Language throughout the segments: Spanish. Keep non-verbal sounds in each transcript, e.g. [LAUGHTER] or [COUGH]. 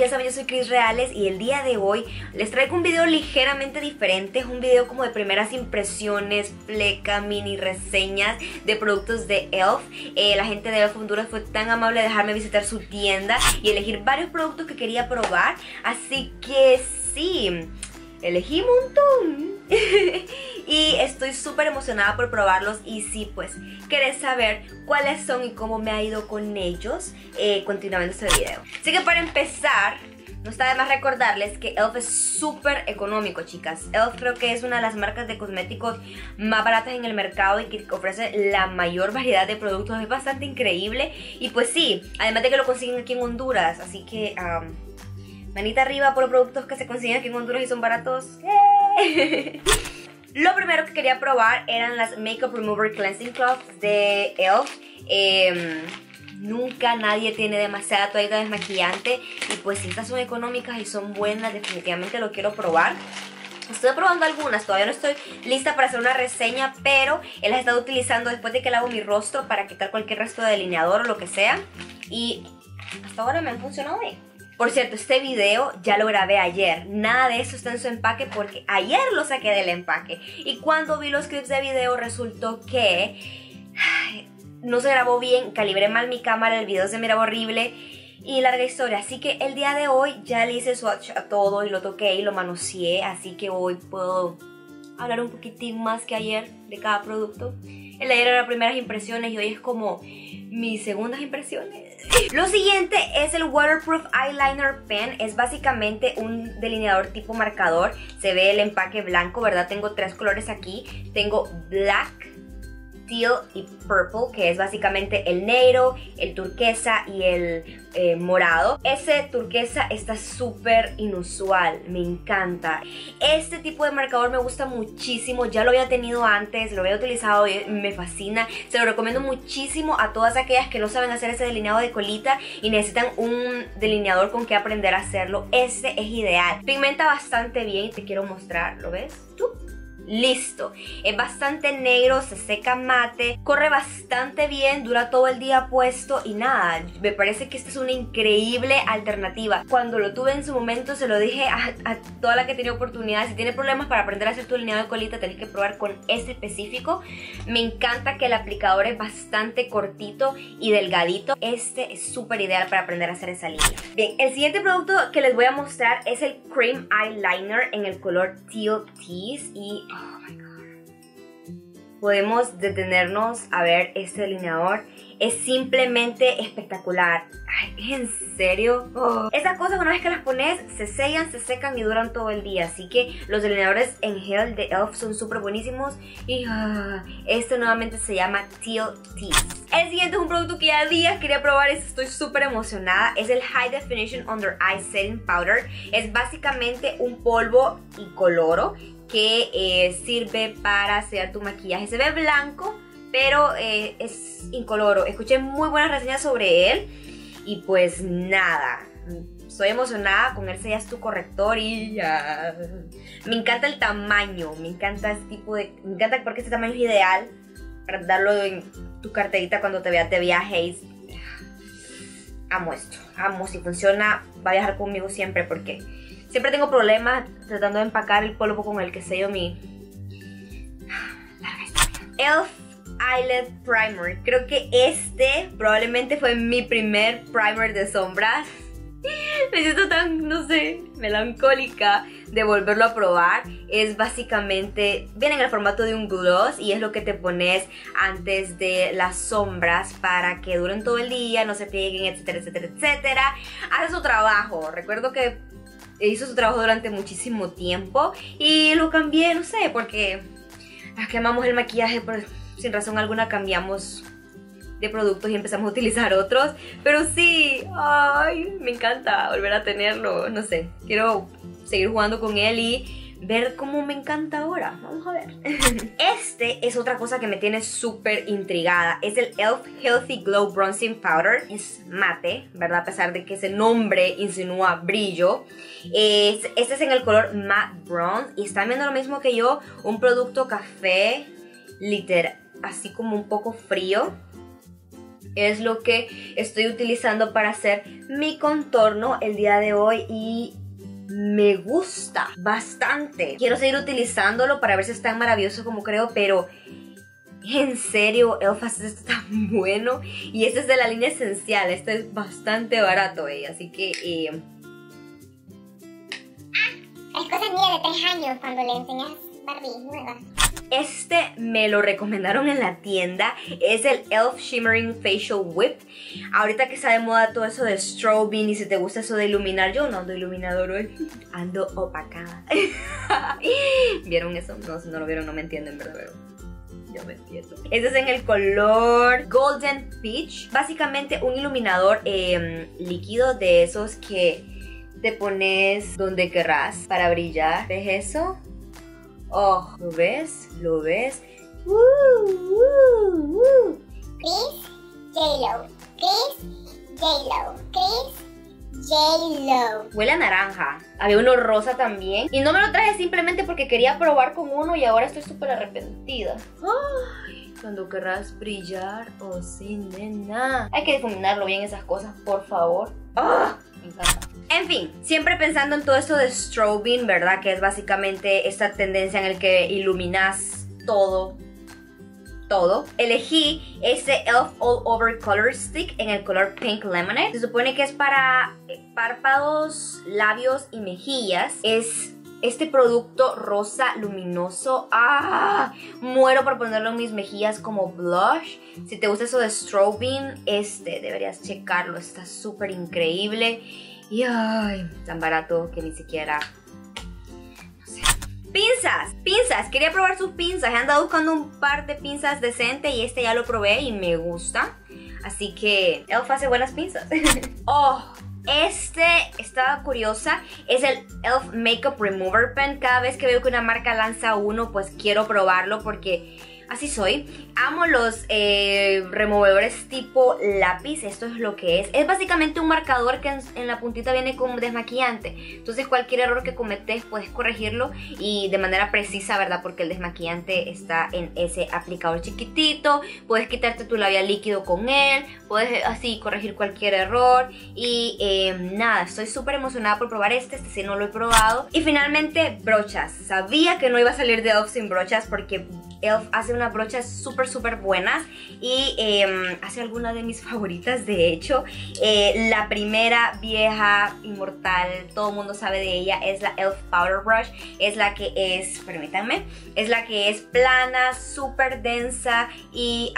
ya saben, yo soy Chris Reales y el día de hoy les traigo un video ligeramente diferente. Es un video como de primeras impresiones, pleca, mini reseñas de productos de ELF. Eh, la gente de ELF Honduras fue tan amable de dejarme visitar su tienda y elegir varios productos que quería probar. Así que sí, elegí un montón. [LAUGHS] y estoy súper emocionada por probarlos y si pues querés saber cuáles son y cómo me ha ido con ellos, eh, continuando este video. Así que para empezar, no está de más recordarles que ELF es súper económico, chicas. ELF creo que es una de las marcas de cosméticos más baratas en el mercado y que ofrece la mayor variedad de productos. Es bastante increíble. Y pues sí, además de que lo consiguen aquí en Honduras. Así que, manita arriba por los productos que se consiguen aquí en Honduras y son baratos. [LAUGHS] Lo primero que quería probar eran las Makeup Remover Cleansing Cloths de ELF. Em, nunca nadie tiene demasiada toallita desmaquillante y pues si estas son económicas y son buenas, definitivamente lo quiero probar. Estoy probando algunas, todavía no estoy lista para hacer una reseña, pero él las he estado utilizando después de que lavo mi rostro para quitar cualquier resto de delineador o lo que sea. Y hasta ahora me han funcionado bien. Por cierto, este video ya lo grabé ayer. Nada de eso está en su empaque porque ayer lo saqué del empaque. Y cuando vi los clips de video resultó que no se grabó bien, calibré mal mi cámara, el video se miraba horrible y larga historia. Así que el día de hoy ya le hice swatch a todo y lo toqué y lo manoseé. Así que hoy puedo hablar un poquitín más que ayer de cada producto. El ayer era primeras impresiones y hoy es como mis segundas impresiones. [LAUGHS] Lo siguiente es el Waterproof Eyeliner Pen. Es básicamente un delineador tipo marcador. Se ve el empaque blanco, ¿verdad? Tengo tres colores aquí. Tengo black, teal y purple, que es básicamente el negro, el turquesa y el eh, morado. Ese turquesa está súper inusual, me encanta. Este tipo de marcador me gusta muchísimo, ya lo había tenido antes, lo había utilizado y me fascina. Se lo recomiendo muchísimo a todas aquellas que no saben hacer ese delineado de colita y necesitan un delineador con que aprender a hacerlo. Este es ideal. Pigmenta bastante bien y te quiero mostrar, ¿lo ves? Listo. Es bastante negro, se seca mate, corre bastante bien, dura todo el día puesto y nada, me parece que esta es una increíble alternativa. Cuando lo tuve en su momento se lo dije a, toda la que tenía oportunidad, si tiene problemas para aprender a hacer tu lineado de colita tenés que probar con este específico. Me encanta que el aplicador es bastante cortito y delgadito. Este es súper ideal para aprender a hacer esa línea. Bien, el siguiente producto que les voy a mostrar es el Cream Eyeliner en el color Teal Tease y podemos detenernos a ver este delineador. Es simplemente espectacular. Ay, ¿en serio? Oh. Esas cosas una vez que las pones se sellan, se secan y duran todo el día. Así que los delineadores en gel de ELF son súper buenísimos. Y ah, este nuevamente se llama Teal Tease. El siguiente es un producto que ya días quería probar y estoy súper emocionada. Es el High Definition Under Eye Setting Powder. Es básicamente un polvo y coloro que eh, sirve para hacer tu maquillaje. Se ve blanco, pero eh, es incoloro. Escuché muy buenas reseñas sobre él y pues nada. Estoy emocionada con él sellas tu corrector y ya. Me encanta el tamaño, me encanta este tipo de... Me encanta porque este tamaño es ideal para darlo en tu carterita cuando te veas de viaje amo esto, amo, si funciona va a viajar conmigo siempre porque Siempre tengo problemas tratando de empacar el polvo con el que sello mi... Elf Eyelid Primer. Creo que este probablemente fue mi primer primer de sombras. [LAUGHS] Me siento tan, no sé, melancólica de volverlo a probar. Es básicamente, viene en el formato de un gloss y es lo que te pones antes de las sombras para que duren todo el día, no se peguen, etcétera, etcétera, etcétera. Hace su trabajo. Recuerdo que hizo su trabajo durante muchísimo tiempo y lo cambié, no sé, porque las que amamos el maquillaje, pero sin razón alguna cambiamos de productos y empezamos a utilizar otros. Pero sí, ay, me encanta volver a tenerlo, no sé, quiero seguir jugando con él y ver cómo me encanta ahora. Vamos a ver. [LAUGHS] Este es otra cosa que me tiene súper intrigada. Es el ELF Healthy Glow Bronzing Powder. Es mate, ¿verdad? A pesar de que ese nombre insinúa brillo. este es en el color Matte Bronze. Y están viendo lo mismo que yo. Un producto café, literal, así como un poco frío. es lo que estoy utilizando para hacer mi contorno el día de hoy y me gusta bastante. Quiero seguir utilizándolo para ver si es tan maravilloso como creo, pero en serio, Elfas esto [LAUGHS] tan bueno. Y este es de la línea esencial, este es bastante barato, eh, así que... Eh... Ah, es cosa mía de tres años cuando le enseñas Barbie nueva. Este me lo recomendaron en la tienda. Es el Elf Shimmering Facial Whip. Ahorita que está de moda todo eso de strobing y si te gusta eso de iluminar, yo no ando iluminador hoy. Ando opacada. [LAUGHS] ¿Vieron eso? No, si no lo vieron no me entienden, ¿verdad? Pero yo me entiendo. Este es en el color Golden Peach. Básicamente un iluminador em, líquido de esos que te pones donde querrás para brillar. ¿Ves eso? Oh, ¿lo ves? ¿Lo ves? Woo, woo, woo. Chris, J-Lo. Chris, J-Lo. Chris, J-Lo. Huele a naranja. Había uno rosa también. Y no me lo traje simplemente porque quería probar con uno y ahora estoy súper arrepentida. Ay, cuando querrás brillar, oh sin nena. Hay que difuminarlo bien esas cosas, por favor. ¡Ah! Me encanta. En fin, siempre pensando en todo esto de strobing, ¿verdad? Que es básicamente esta tendencia en el que iluminas todo. Todo. Elegí este Elf All Over Color Stick en el color Pink Lemonade. Se supone que es para párpados, labios y mejillas. Es este producto rosa luminoso. ¡Ah! Muero por ponerlo en mis mejillas como blush. Si te gusta eso de strobing, este deberías checarlo. Está súper increíble. Y ay, tan barato que ni siquiera... Pinzas, pinzas, quería probar sus pinzas. He andado buscando un par de pinzas decentes y este ya lo probé y me gusta. Así que Elf hace buenas pinzas. [LAUGHS] oh, este estaba curiosa, es el Elf Makeup Remover Pen. Cada vez que veo que una marca lanza uno, pues quiero probarlo porque así soy. Amo los eh, removedores tipo lápiz, esto es lo que es. Es básicamente un marcador que en, la puntita viene como desmaquillante. Entonces cualquier error que cometes puedes corregirlo y de manera precisa, ¿verdad? Porque el desmaquillante está en ese aplicador chiquitito. Puedes quitarte tu labial líquido con él, puedes así corregir cualquier error. Y eh, nada, estoy súper emocionada por probar este, este sí no lo he probado. Y finalmente, brochas. Sabía que no iba a salir de Elf sin brochas porque Elf hace unas brochas súper, súper buenas y em, hace algunas de mis favoritas, de hecho. Eh, la primera vieja, inmortal, todo mundo sabe de ella, es la Elf Powder Brush. Es la que es, permítanme, es la que es plana, súper densa y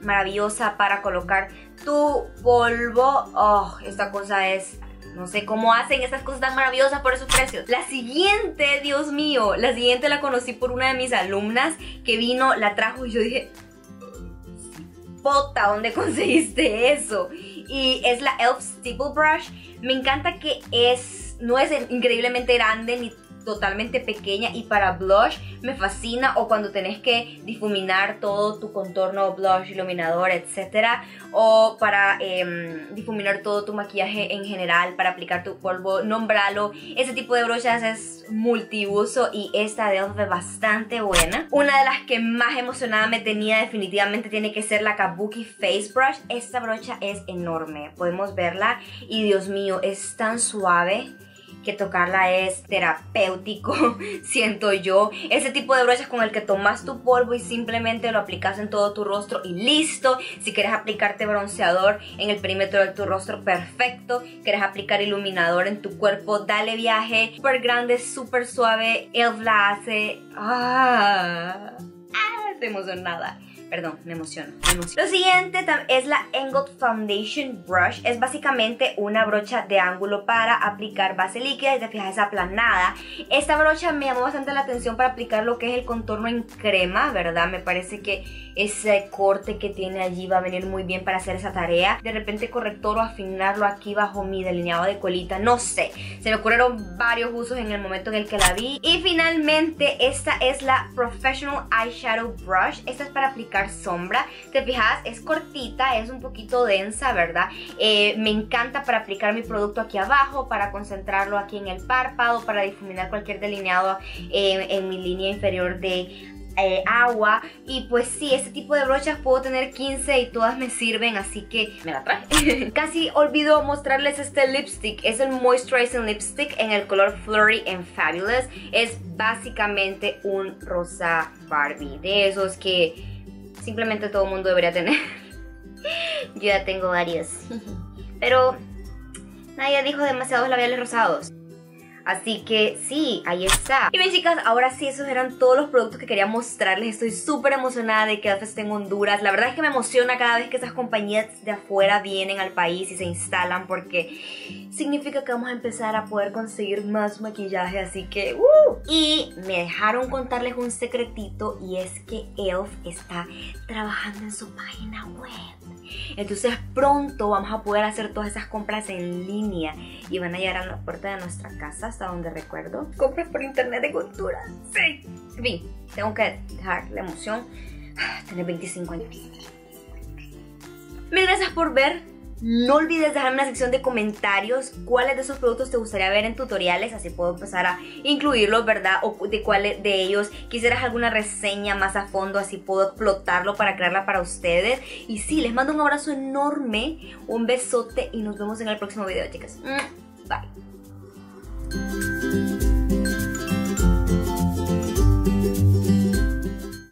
maravillosa para colocar tu polvo. Oh, esta cosa es no sé cómo hacen estas cosas tan maravillosas por esos precios. La siguiente, Dios mío, la siguiente la conocí por una de mis alumnas que vino, la trajo y yo dije, pota, ¿dónde conseguiste eso? Y es la Elf Stipple Brush. Me encanta que es, no es increíblemente grande ni totalmente pequeña y para blush me fascina o cuando tenés que difuminar todo tu contorno, blush, iluminador, etcétera o para em, difuminar todo tu maquillaje en general, para aplicar tu polvo, nombralo. Ese tipo de brochas es multiuso y esta de Elf es bastante buena. Una de las que más emocionada me tenía definitivamente tiene que ser la Kabuki Face Brush. Esta brocha es enorme, podemos verla y Dios mío, es tan suave que tocarla es terapéutico, [LAUGHS] siento yo. Ese tipo de brochas con el que tomas tu polvo y simplemente lo aplicas en todo tu rostro y listo. Si quieres aplicarte bronceador en el perímetro de tu rostro, perfecto. Quieres aplicar iluminador en tu cuerpo, dale viaje. Súper grande, súper suave. Elf la hace. ¡Ah! ¡Ah! Emocionada. Perdón, me emociono, Lo siguiente es la Angled Foundation Brush. Es básicamente una brocha de ángulo para aplicar base líquida y te fijas es aplanada. Esta brocha me llamó bastante la atención para aplicar lo que es el contorno en crema, ¿verdad? Me parece que ese corte que tiene allí va a venir muy bien para hacer esa tarea. De repente corrector o afinarlo aquí bajo mi delineado de colita, no sé. Se me ocurrieron varios usos en el momento en el que la vi. Y finalmente esta es la Professional Eyeshadow Brush. Esta es para aplicar sombra. Te fijas, es cortita, es un poquito densa, ¿verdad? Eh, me encanta para aplicar mi producto aquí abajo, para concentrarlo aquí en el párpado, para difuminar cualquier delineado eh, en mi línea inferior de eh, agua y pues sí, este tipo de brochas puedo tener 15 y todas me sirven, así que me la traje. [LAUGHS] Casi olvido mostrarles este lipstick, es el Moisturizing Lipstick en el color Flurry and Fabulous. Es básicamente un rosa Barbie, de esos que simplemente todo el mundo debería tener. [LAUGHS] Yo ya tengo varios, [LAUGHS] pero nadie dijo demasiados labiales rosados. Así que sí, ahí está. Y bien chicas, ahora sí, esos eran todos los productos que quería mostrarles. Estoy súper emocionada de que Elf esté en Honduras. La verdad es que me emociona cada vez que esas compañías de afuera vienen al país y se instalan porque significa que vamos a empezar a poder conseguir más maquillaje. Así que, ¡uh! Y me dejaron contarles un secretito y es que Elf está trabajando en su página web. Entonces pronto vamos a poder hacer todas esas compras en línea y van a llegar a la puerta de nuestra casa hasta donde recuerdo. Compras por internet de cultura. Sí. Fin, tengo que dejar la emoción. Ah, tener 25 años. Mil gracias por ver. No olvides dejar en la sección de comentarios cuáles de esos productos te gustaría ver en tutoriales, así puedo empezar a incluirlos, ¿verdad? O de cuáles de ellos quisieras alguna reseña más a fondo, así puedo explotarlo para crearla para ustedes. Y sí, les mando un abrazo enorme, un besote y nos vemos en el próximo video, chicas. Mm, bye.